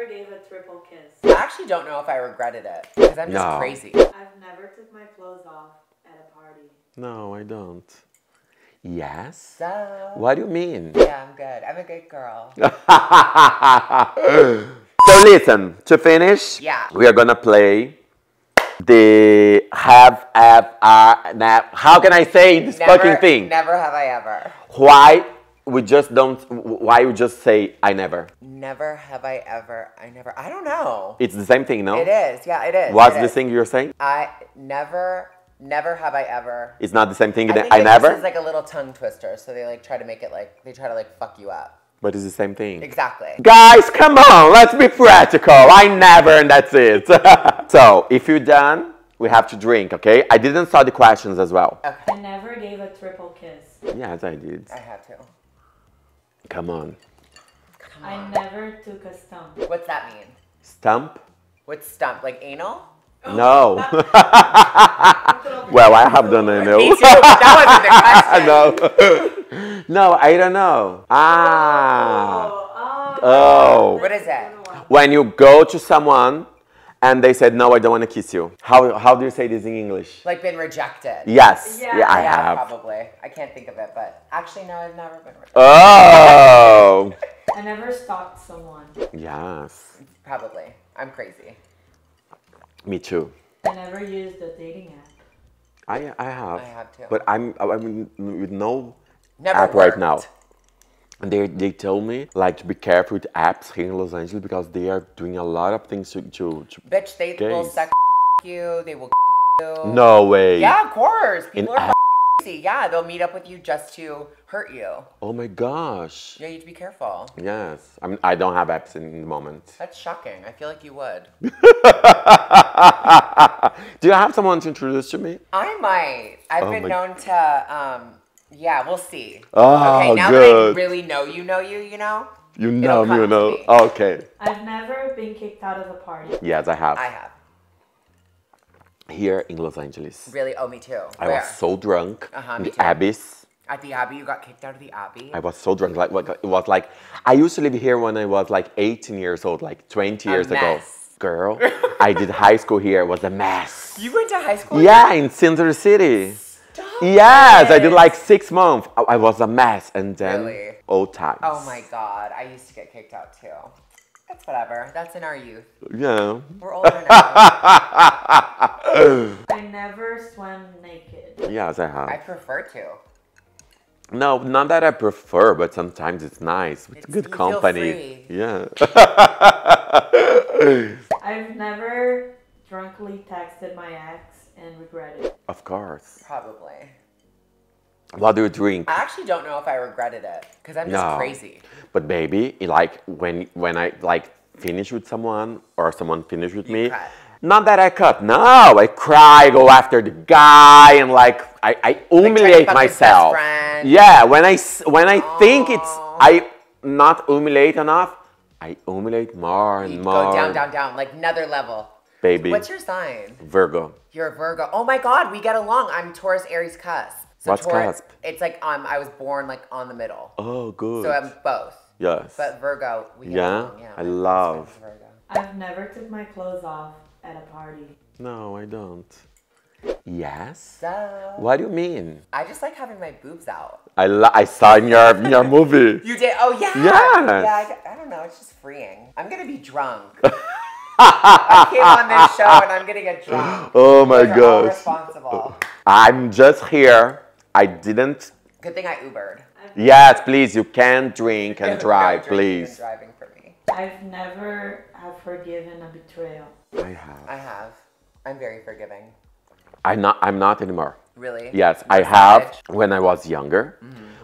never gave a triple kiss. I actually don't know if I regretted it because I'm just No. crazy. I've never took my clothes off at a party. No, I don't. Yes? So, What do you mean? yeah, I'm good. I'm a good girl. so listen, to finish, Yeah. we are gonna play the have, have, are, now. How can I say this fucking thing? Never have I ever. Why we just don't, why you just say I never? Never have I ever. I never. I don't know. It's the same thing, no? It is. Yeah, it is. What's it the is. thing you're saying? I never, never have I ever. It's not the same thing. I, I, think I never, Just is like a little tongue twister, so they like try to make it like they try to like fuck you up. but it's the same thing. Exactly. Guys, come on, let's be practical. I never, and that's it. so, if you're done, we have to drink, okay? I didn't saw the questions as well. Okay. I never gave a triple kiss. Yes, I did. I have to. Come on. I never took a stump. What's that mean? Stump? What's stump? Like anal? No. well, I have done it. Me too. but That wasn't the question. no. no, I don't know. Ah. Oh, Oh. What is it? When you go to someone and they said, no, I don't want to kiss you. How, how do you say this in English? Like been rejected. Yes. Yeah. Yeah, I yeah, have. probably. I can't think of it, but actually, no, I've never been rejected. Oh. I never stalked someone. yes. Probably. I'm crazy. Me too. I never used a dating app. I, I have. I have too. But I'm, I'm with no Never app right now. And they, they told me like to be careful with apps here in Los Angeles because they are doing a lot of things to, to, to Bitch, they will suck you. They will you. no way. Yeah, of course. People In are crazy. Yeah, they'll meet up with you just to hurt you. Oh my gosh. Yeah, you have to be careful. Yes. I mean, I don't have apps in the moment. That's shocking. I feel like you would. Do you have someone to introduce to me? I might. I've Oh been my- known to. Um, yeah, we'll see. Oh, okay, now good. that I really know you, know you, you know. You know, come you know. me. Okay. I've never been kicked out of a party. Yes, I have. I have. Here in Los Angeles. Really? Oh, me too. I Where? was so drunk Uh-huh, in the too. Abbey. At the Abbey, you got kicked out of the Abbey. I was so drunk. Like like, it was like I used to live here when I was like 18 years old, like 20 years ago. mess. Girl, I did high school here. It was a mess. you went to high school? Yeah, in Center City. Stop Yes, I did like six months. I, I was a mess, and then Really? old times. Oh my god, I used to get kicked out too. That's whatever. That's in our youth. Yeah. We're older now. I never swam naked. yes, I I have. I prefer to. No, not that I prefer, but sometimes it's nice with It's- good you feel company. free. Yeah. I've never drunkly texted my ex and regretted. of course. Probably. What do you drink? I actually don't know if I regretted it because I'm just No. crazy. But baby, like when when I like finish with someone or someone finish with me, cut. not that I cut. No, I cry, go after the guy, and like I, I humiliate fuck his myself. friend. Yeah, I when I think it's Aw. I not humiliate enough, I humiliate more and You more. go down, down, down, like another level. Baby, What's your sign? Virgo. You're a Virgo. Oh my God, we get along. I'm Taurus, Aries, cusp. So What's Taurus, cusp? It's like um, I was born like on the middle. Oh, good. So I'm both. yes. But Virgo, we get Yeah? along. Yeah, I love- Virgo. I've never took my clothes off at a party. no, I don't. Yes. So What do you mean? I just like having my boobs out. I I saw in your in your movie. You did? Oh yeah. Yes. Yeah. I, I don't know. It's just freeing. I'm gonna be drunk. I came on this show and I'm gonna get drunk. Oh my You guys are all gosh. responsible. I'm just here. I didn't. Good thing I Ubered. Yes, please. You can drink and No drive, drinking and please. driving for me. I've never have forgiven a betrayal. I have. I have. I'm very forgiving. I'm not. I'm not anymore. Really? Yes, I have when I was younger.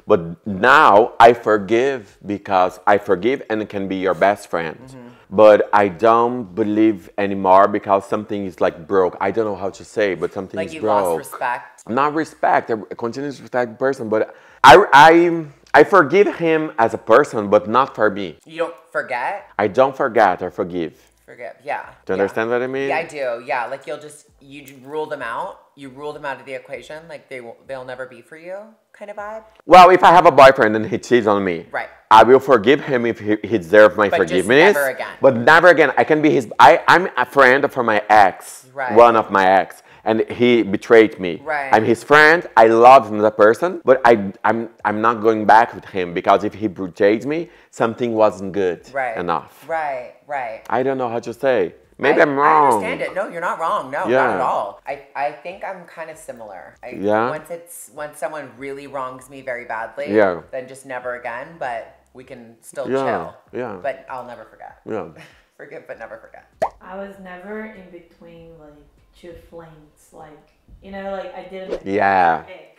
But now I forgive because I forgive and it can be your best friend. Mm-hmm. But I don't believe anymore because something is like broke. I don't know how to say, but something Like is you broke. lost respect. not respect. I continue to respect person, but I, I, I forgive him as a person, but not for me. You don't forget. I don't forget or forgive. Forgive. Yeah. Do you yeah. understand what I mean? Yeah, I do. Yeah, like you'll just you rule them out. You rule them out of the equation. Like they will, they'll never be for you, kind of vibe. Well, if I have a boyfriend and he cheats on me, Right. I will forgive him if he, he deserves my But forgiveness. never again. But never again. I can be his. I I'm a friend for my ex. Right. One of my ex, and he betrayed me. Right. I'm his friend. I love him as a person, but I I'm I'm not going back with him because if he betrayed me, something wasn't good Right. enough. Right. Right. I don't know how to say. Maybe I, am wrong. I understand it. No, you're not wrong. No, not at all. I, I think I'm kind of similar. I, Yeah? Once it's once someone really wrongs me very badly, Yeah. then just never again. But we can still Yeah, chill. yeah. But I'll never forget. Yeah. Forgive but never forget. I was never in between like two flames. Like you know, like I didn't Yeah. pick.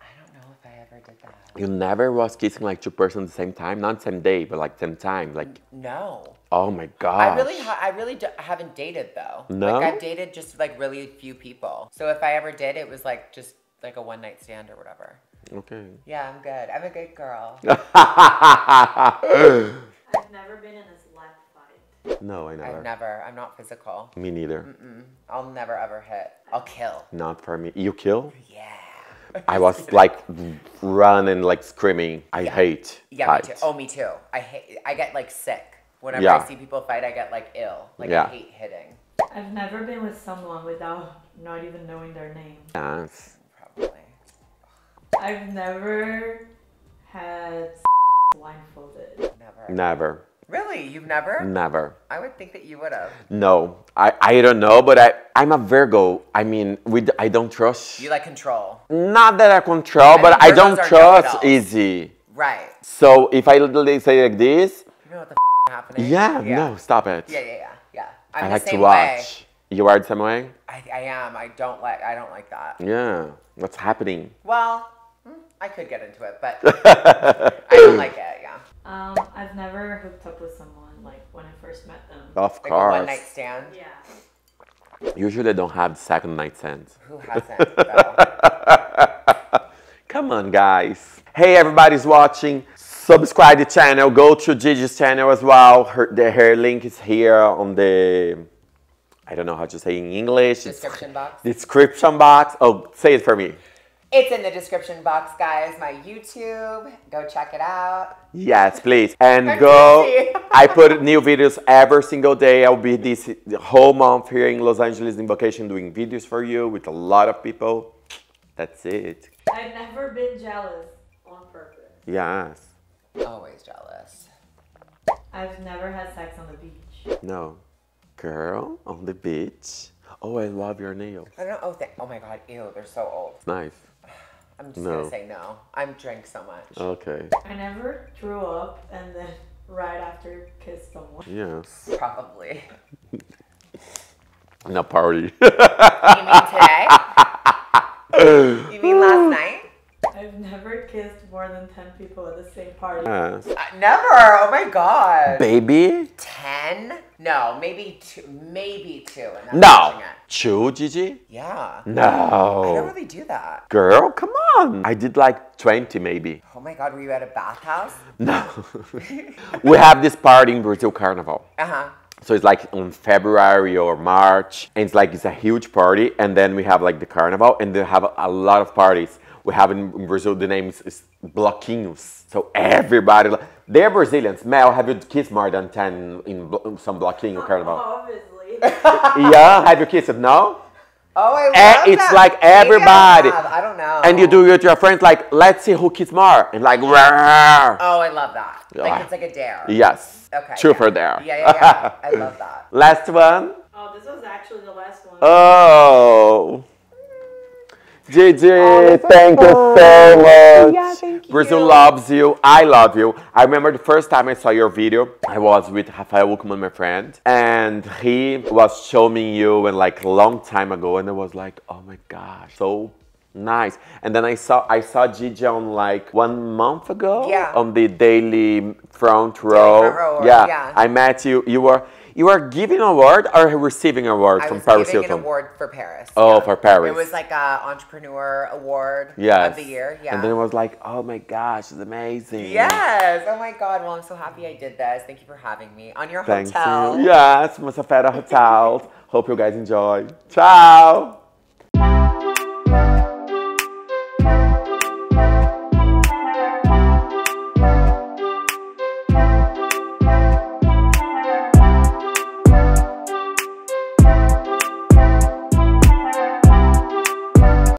I don't know if I ever did that. You never was kissing like two persons at the same time, not same day, but like same time. Like, No. oh my god. I really, ha- I really d- haven't dated though. No? Like I've dated just like really few people. So if I ever did, it was like just like a one night stand or whatever. Okay. Yeah, I'm good. I'm a good girl. I've never been in a slap fight. no, I never. I've never. I'm not physical. Me neither. Mm, I'll never ever hit. I'll kill. Not for me. You kill? Yeah. I was like running, like screaming. I hate Yeah, fight. me too. Oh, me too. I hate. I get like sick whenever Yeah. I see people fight. I get like ill. Like Yeah. I hate hitting. I've never been with someone without not even knowing their name. Yes. Probably. I've never had blindfolded. Never. Never. Really? You've never? Never. I would think that you would have. No. I, I don't know, but I, I'm a Virgo. I mean, we, I don't trust. You like control. Not that I control, I but I don't trust easy. Right. So if I literally say like this, You know what the f- happening? yeah, no, stop it. Yeah, yeah, yeah, yeah. I'm I the like to watch. way. You are the same way? I, I am. I don't like. I don't like that. Yeah. What's happening? Well, mm, I could get into it, but I don't like it. Yeah. Um, I've never hooked up with someone like when I first met them. Of Like a one night stand. Yeah. Usually I don't have second night stands. Who hasn't? Come on, guys. Hey, everybody's watching. Subscribe the channel. Go to Gigi's channel as well. Her, the, her link is here on the, I don't know how to say in English. It's description box. description box. Oh, say it for me. It's in the description box, guys. My YouTube. Go check it out. Yes, please. And go. I put new videos every single day. I'll be this whole month here in Los Angeles in vacation doing videos for you with a lot of people. That's it. I've never been jealous on purpose. Yes. Always jealous. I've never had sex on the beach. No. Girl on the beach. Oh, I love your nails. I don't know. Oh, thank, oh my god. Ew, they're so old. Nice. I'm just No. gonna say no. I'm drink so much. Okay. I never threw up and then right after kissed someone. Yes. Probably. In a party. You mean today? you mean last night? I've never kissed more than 10 people at the same party. yes. Uh, never. Oh my god. Baby? Ten? No, maybe two. Maybe two. And No. Two, Gigi? Yeah. No. I don't really do that. Girl, come on. I did like 20 maybe. Oh my god, were you at a bathhouse? No. we have this party in Brazil Carnival. Uh huh. So it's like on February or March, and it's like it's a huge party. And then we have like the carnival, and they have a, a lot of parties. We have in, in Brazil the name is, is bloquinhos. So everybody, they're Brazilians. Mel, have you kissed more than ten in, blo- some bloquinho carnival? Obviously. yeah, have you kissed it? No. Oh, I love Eh, it's that. like Maybe I everybody. have. I don't know. And you do it with your friends, like let's see who kisses more, and like, "Rawr." Oh, I love that. Yeah. Like it's like a dare. yes, Okay. two yeah. for dare. Yeah, yeah, yeah. I love that. Last one. oh, this was actually the last one. Oh. Gigi, oh, so thank you so much. Yeah, thank Brazil you. loves you. I love you. I remember the first time I saw your video, I was with Rafael Uccman, my friend, and he was showing you and like a long time ago, and I was like, oh my gosh, so nice. And then I saw I saw Gigi on like one month ago Yeah. on the Daily Front Row. Front Row, yeah, yeah. I met you. You were You are giving an award or receiving an award I from was Paris giving Hilton? an award for Paris. Oh, for Paris. It was like an entrepreneur award Yes. of the year. Yeah. And then it was like, oh my gosh, it's amazing. Yes. Oh my God. Well, I'm so happy I did this. Thank you for having me on your Thank hotel. you. Yes, Mazzafera Hotels. Hope you guys enjoy. Ciao.